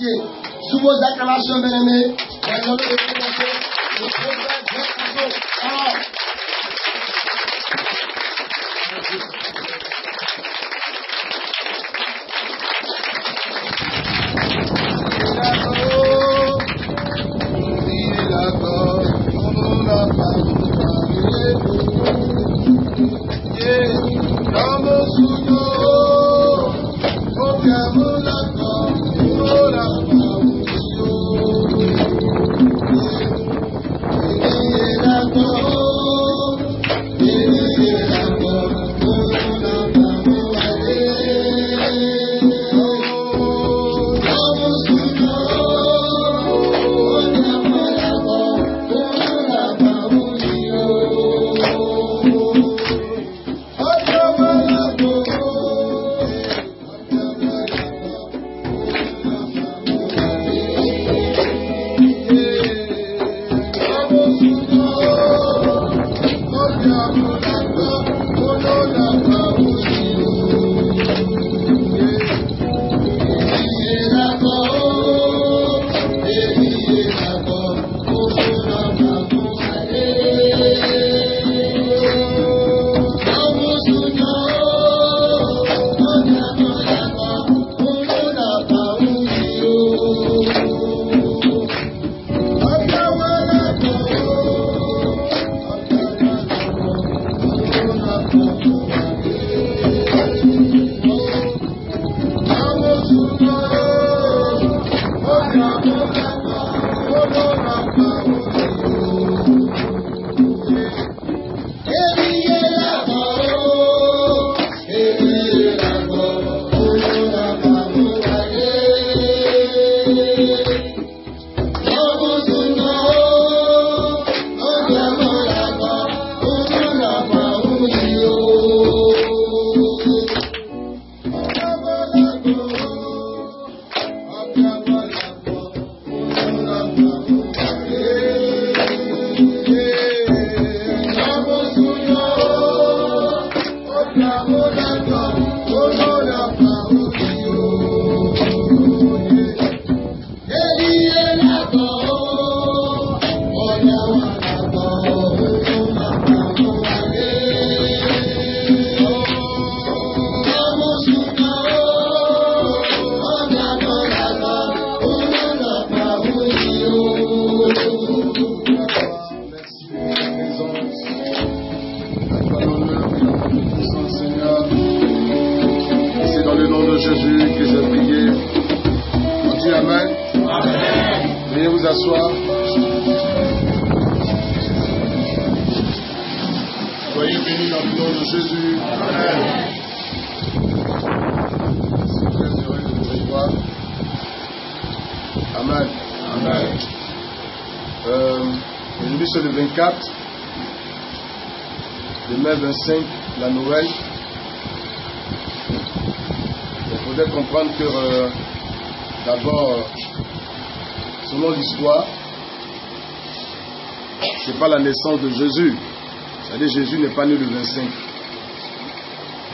pieds. Sous vos acclamations, bien-aimés, nous allons commencer le prophète Jacques Alors, la Noël. Il faudrait comprendre que euh, d'abord, selon l'histoire, ce n'est pas la naissance de Jésus. C'est-à-dire Jésus n'est pas né le 25.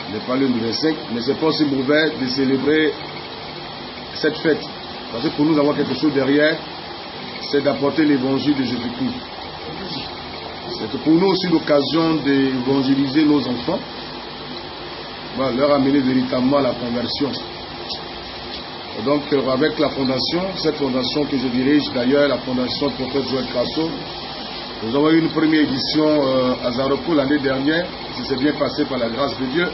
Il n'est pas né le 25, mais c'est pas aussi mauvais de célébrer cette fête. Parce que pour nous avoir quelque chose derrière, c'est d'apporter l'évangile de Jésus-Christ. C'est pour nous aussi l'occasion d'évangéliser nos enfants, leur amener véritablement à la conversion. donc, euh, avec la fondation, cette fondation que je dirige d'ailleurs, la fondation Prophète Joël Crasso, nous avons eu une première édition euh, à Zaroko l'année dernière, qui s'est bien passé par la grâce de Dieu.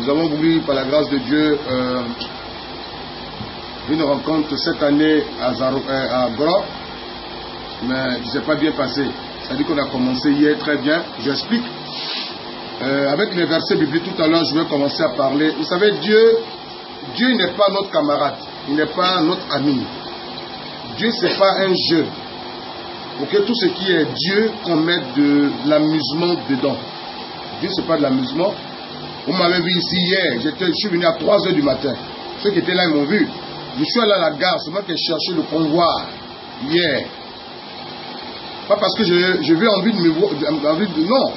Nous avons voulu, par la grâce de Dieu, euh, une rencontre cette année à, Zaro, à Gros, mais ne s'est pas bien passé. C'est-à-dire qu'on a commencé hier très bien. J'explique. Euh, avec les versets bibliques, tout à l'heure, je vais commencer à parler. Vous savez, Dieu, Dieu n'est pas notre camarade. Il n'est pas notre ami. Dieu, ce n'est pas un jeu. Que tout ce qui est Dieu, qu'on mette de l'amusement dedans. Dieu, ce n'est pas de l'amusement. Vous m'avez vu ici hier. Je suis venu à 3 heures du matin. Ceux qui étaient là, ils m'ont vu. Je suis allé à la gare. C'est moi qui ai cherché le convoi hier. Pas parce que je, je envie de me voir. De, non.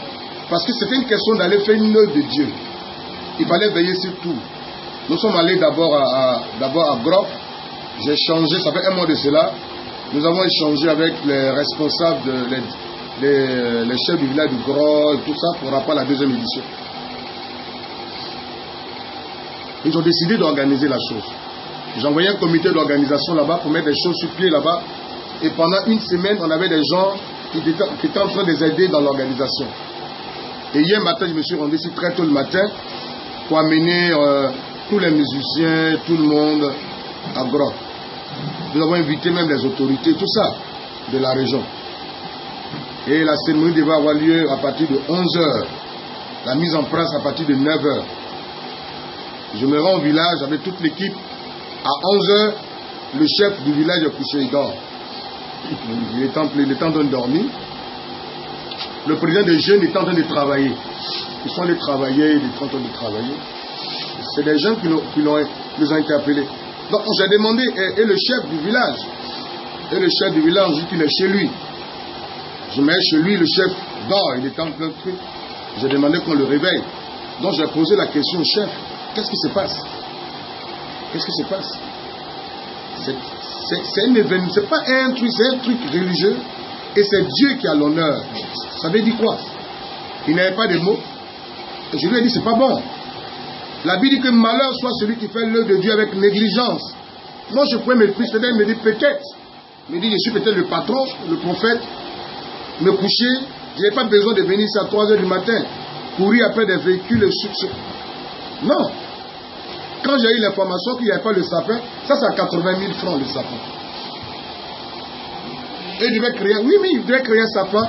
Parce que c'était une question d'aller faire une œuvre de Dieu. Il fallait veiller sur tout. Nous sommes allés d'abord à, d'abord à Groff. j'ai changé, ça fait un mois de cela, nous avons échangé avec les responsables, de, les, les, chefs du village du Gros et tout ça pour rapport à la deuxième édition. Ils ont décidé d'organiser la chose. J'ai envoyé un comité d'organisation là-bas pour mettre des choses sur pied là-bas. Et pendant une semaine, on avait des gens qui étaient, en train de les aider dans l'organisation. Et hier matin, je me suis rendu ici très tôt le matin pour amener euh, tous les musiciens, tout le monde à Grotte. Nous avons invité même les autorités, tout ça, de la région. Et la cérémonie devait avoir lieu à partir de 11h. La mise en place à partir de 9h. Je me rends au village avec toute l'équipe. À 11h, le chef du village est couché, il dort. Il est en, il est train de dormir. Le président des jeunes est en train de travailler. Ils sont allés travailler, ils sont en train de travailler. C'est des jeunes qui, l'ont, nous ont interpellés. Donc j'ai demandé, et, le chef du village, et le chef du village dit qu'il est chez lui. Je mets chez lui, le chef dort, il est en plein truc. J'ai demandé qu'on le réveille. Donc j'ai posé la question au chef, qu'est-ce qui se passe? Qu'est-ce qui se passe? C'est, un événement, c'est pas un truc, c'est un truc religieux, et c'est Dieu qui a l'honneur. Ça veut dire quoi? Il n'avait pas de mots. Je lui ai dit, c'est pas bon. La Bible dit que malheur soit celui qui fait l'œuvre de Dieu avec négligence. Moi, je pourrais me plus, peut-être me dire peut-être. Me dire, je suis peut-être le patron, le prophète, me coucher. Je n'ai pas besoin de venir ici à 3 heures du matin, courir après des véhicules. Non. Quand j'ai eu l'information qu'il n'y avait pas le sapin, ça c'est à 80 000 francs le sapin. Et il devait créer, oui, oui, il devait créer un sapin.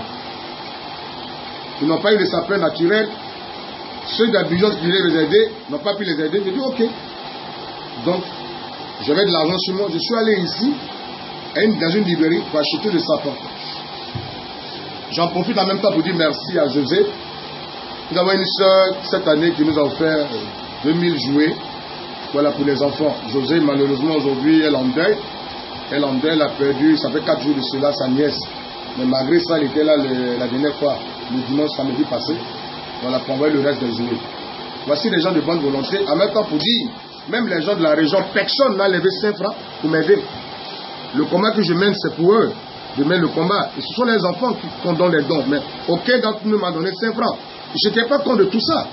Ils n'ont pas eu le sapin naturel. Ceux d'Abidjan qui voulaient les aider n'ont pas pu les aider. J'ai dit ok. Donc, j'avais de l'argent sur moi. Je suis allé ici, dans une librairie, pour acheter le sapin. J'en profite en même temps pour dire merci à José. Nous avons une soeur cette année qui nous a offert 2000 jouets. Voilà pour les enfants. José, malheureusement, aujourd'hui, elle en deuil. Elle en deuil, elle a perdu, ça fait 4 jours de cela, sa nièce. Mais malgré ça, elle était là la dernière fois, le dimanche samedi passé. Voilà, pour envoyer le reste des jouets. Voici des gens de bonne volonté. En même temps, pour dire, même les gens de la région, personne n'a levé 5 francs pour m'aider. Le combat que je mène, c'est pour eux. Je mène le combat. Et ce sont les enfants qui, qui donnent les dons. Mais aucun d'entre nous m'a donné 5 francs. Je n'étais pas compte de tout ça.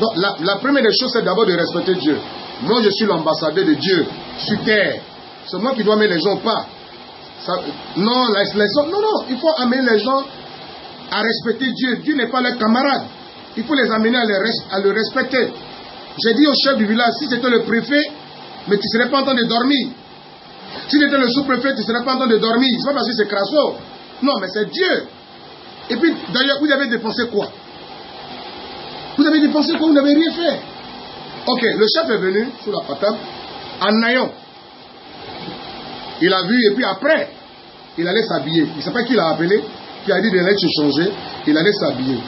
Donc, la première des choses, c'est d'abord de respecter Dieu. Moi, je suis l'ambassadeur de Dieu sur terre. C'est moi qui dois amener les gens pas. Ça, non, la, les, non, non, il faut amener les gens à respecter Dieu. Dieu n'est pas leur camarade. Il faut les amener à le, à le respecter. J'ai dit au chef du village, si c'était le préfet, mais tu ne serais pas en train de dormir. Si c'était le sous-préfet, tu ne serais pas en train de dormir. C'est pas parce que c'est crasso. Non, mais c'est Dieu. Et puis, d'ailleurs, vous avez dépensé quoi? Vous avez dépensé quoi? Vous n'avez rien fait. Ok, le chef est venu sous la patate en naillon. Il a vu et puis après, il allait s'habiller. Il ne sait pas qui l'a appelé, qui a dit d'aller se changer. Il allait s'habiller.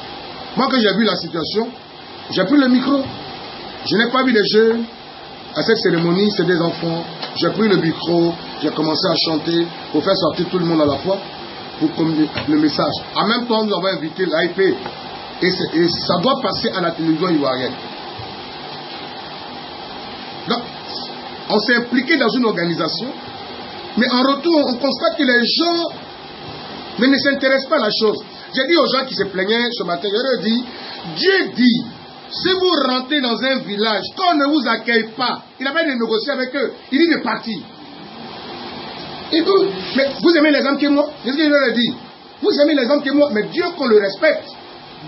Moi, quand j'ai vu la situation, j'ai pris le micro. Je n'ai pas vu les jeunes. À cette cérémonie, c'est des enfants. J'ai pris le micro, j'ai commencé à chanter pour faire sortir tout le monde à la fois pour communiquer le message. En même temps, nous avons invité l'AIP et, et ça doit passer à la télévision ivoirienne. Donc, on s'est impliqué dans une organisation, mais en retour, on constate que les gens mais ne s'intéressent pas à la chose. J'ai dit aux gens qui se plaignaient ce matin, je leur Dieu dit, si vous rentrez dans un village, qu'on ne vous accueille pas, il n'a pas de négocier avec eux, il dit de partir. Écoute, mais vous aimez les hommes que moi C'est ce que je leur ai dit. Vous aimez les hommes que moi, mais Dieu qu'on le respecte.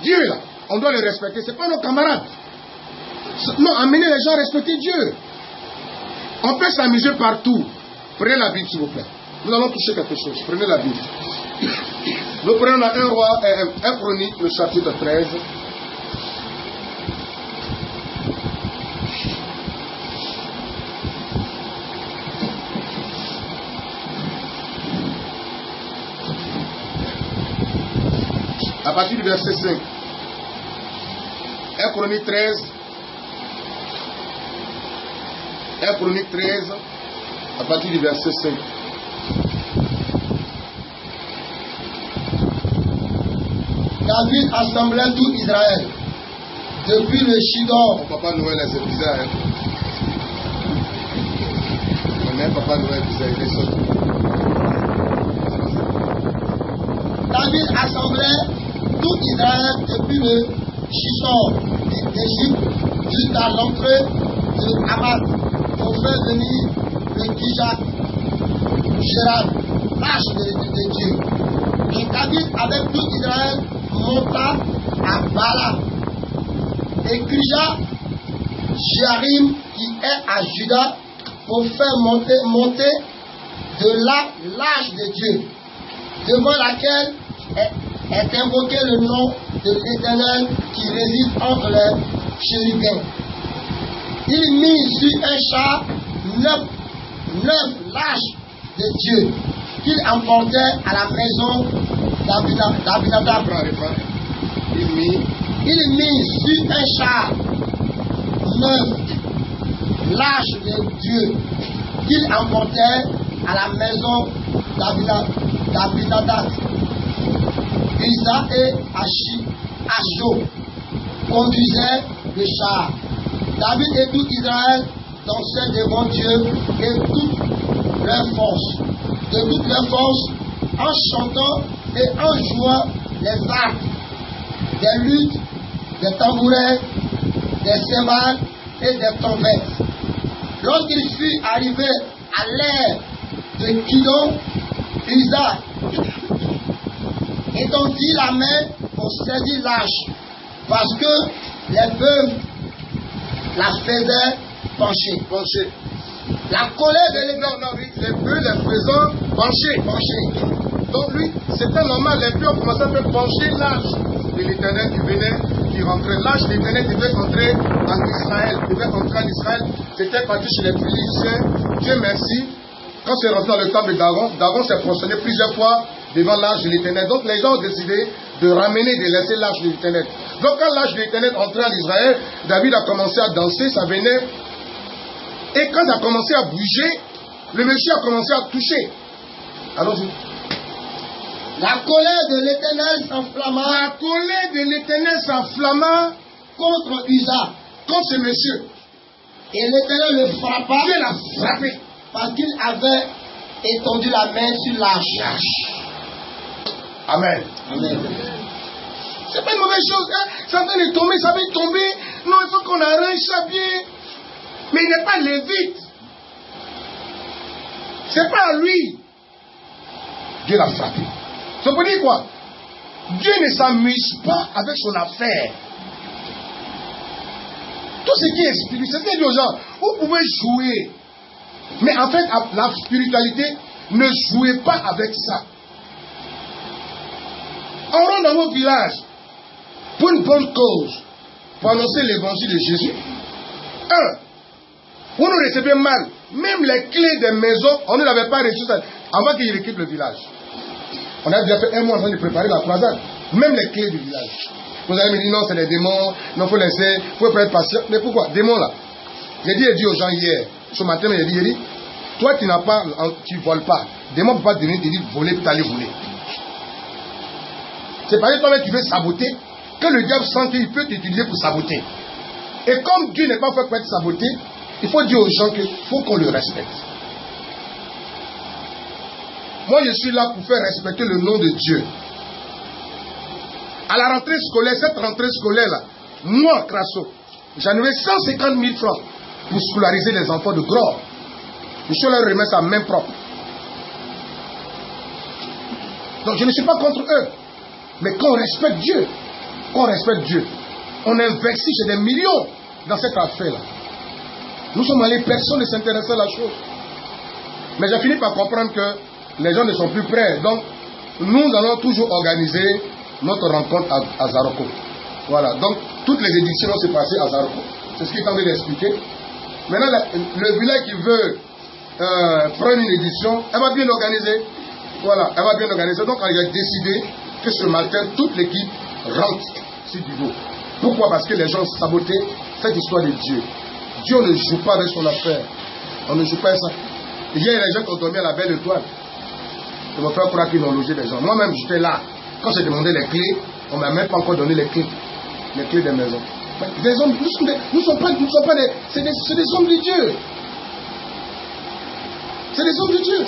Dieu là, on doit le respecter, ce n'est pas nos camarades. Non, amenez les gens à respecter Dieu. On peut s'amuser partout. Prenez la Bible, s'il vous plaît. Nous allons toucher quelque chose. Prenez la Bible. Nous prenons un roi, un, un chronique, le chapitre 13. À partir du verset 5. 1 Chronique 13. 1 Chronique 13, à partir du verset 5. David assemblait tout Israël, depuis le Chidor. Papa Noël, c'est bizarre. Hein? Papa Noël. David assemblait tout Israël depuis le Chisor d'Égypte jusqu'à l'entrée de Hamad le Kijak, Gérard, l'âge de, de- Dieu. Et David, avec tout Israël, monta à Bala. Et Krija, Jéarim, qui est à Juda, pour faire monter, monter de là l'âge de Dieu, devant laquelle est, est invoqué le nom de l'Éternel qui réside entre les chérubins. Il mit sur un char neuf, neuf lâches de Dieu qu'il emportait à la maison d'Abina- d'Abinadab. Il mit Il mit sur un char neuf lâches de Dieu qu'il emportait à la maison d'Abina- d'Abinadab. Isa et Ashi, Asho conduisaient le char. David et tout Israël dansaient devant Dieu et toute leur force, de toute leur force, en chantant et en jouant les arcs, des luttes, des tambourins, des cymbales et des trompettes. Lorsqu'il fut arrivé à l'ère de Kidon, Isa étendit la main pour saisir l'âge, parce que les bœufs la faisaient pencher. penché. La colère de l'Église Non, oui, les bœufs les faisant pencher. pencher. Donc lui, c'était normal, les bœufs ont commencé à faire pencher l'âge de l'éternel qui venait, qui rentrait. L'âge de l'éternel devait entrer en Israël, devait entrer en Israël. C'était parti chez les Philistins. Dieu merci. Quand c'est rentré dans le temple d'Aaron, d'Aaron s'est prosterné plusieurs fois devant l'âge de l'éternel. Donc les gens ont décidé de ramener, de laisser l'âge de l'éternel. Donc quand l'âge de l'éternel entrait en Israël, David a commencé à danser, ça venait. Et quand ça a commencé à bouger, le monsieur a commencé à toucher. Allons-y. La colère de l'Éternel s'enflamma La colère de l'éternel s'enflamma contre Usa. contre ce monsieur. Et l'Éternel le frappa Dieu l'a frappé. parce qu'il avait étendu la main sur l'arche. Amen. Amen. C'est pas une mauvaise chose. Hein? Ça vient de tomber, ça de tomber. Non, il faut qu'on arrange ça bien. Mais il n'est pas lévite. C'est pas à lui. Dieu l'a frappé. Ça veut dire quoi? Dieu ne s'amuse pas avec son affaire. Tout ce qui est spirituel, c'est aux gens. Vous pouvez jouer. Mais en fait, la spiritualité, ne jouez pas avec ça. On rentre dans vos villages pour une bonne cause, pour annoncer l'évangile de Jésus. Un, vous nous recevez mal. Même les clés des maisons, on ne l'avait pas reçu avant qu'il équipe le village. On a déjà fait un mois en train de préparer la croisade. Même les clés du village. Vous allez me dire non, c'est des démons, non, faut laisser, faut être patient. Mais pourquoi? Démons là. J'ai dit, dit aux gens hier, ce matin, j'ai dit, dit, toi qui n'as pas, tu voles pas. Démon ne peut pas te venir te dire voler, t'aller voler. C'est que toi-même tu veux saboter que le diable sent qu'il peut t'utiliser pour saboter. Et comme Dieu n'est pas fait pour être saboté, il faut dire aux gens qu'il faut qu'on le respecte. Moi, je suis là pour faire respecter le nom de Dieu. À la rentrée scolaire, cette rentrée scolaire-là, moi, Crasso, j'en avais 150 000 francs pour scolariser les enfants de Gros. Je suis leur remettre sa main propre. Donc, je ne suis pas contre eux. Mais qu'on respecte Dieu, qu'on respecte Dieu, on investit chez des millions dans cette affaire-là. Nous sommes allés, personne ne s'intéressait à la chose. Mais j'ai fini par comprendre que les gens ne sont plus prêts. Donc, nous allons toujours organiser notre rencontre à, à Zaroko. Voilà. Donc, toutes les éditions se passer à Zaroko. C'est ce qu'il est en train d'expliquer. Maintenant, le village qui veut euh, prendre une édition, elle va bien organiser. Voilà, elle va bien organiser. Donc, elle a décidé que ce matin, toute l'équipe rentre sur Divo. Pourquoi? Parce que les gens saboté cette histoire de Dieu. Dieu ne joue pas avec son affaire. On ne joue pas avec ça. Hier, les gens qui ont dormi à la belle étoile, ils m'ont fait croire qu'ils ont logé des gens. Moi-même, j'étais là. Quand j'ai demandé les clés, on ne m'a même pas encore donné les clés. Les clés des maisons. Nous nous sommes pas, des, c'est des, des hommes de Dieu. C'est des hommes de Dieu.